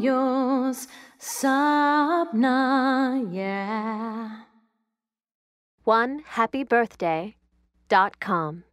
yours, Sabna, yeah. One happy birthday dot com.